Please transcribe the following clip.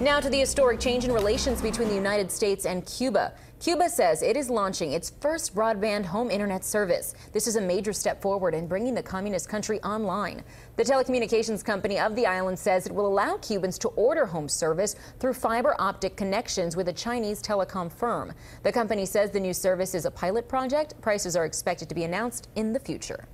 Now to the historic change in relations between the United States and Cuba. Cuba says it is launching its first broadband home internet service. This is a major step forward in bringing the communist country online. The telecommunications company of the island says it will allow Cubans to order home service through fiber optic connections with a Chinese telecom firm. The company says the new service is a pilot project. Prices are expected to be announced in the future.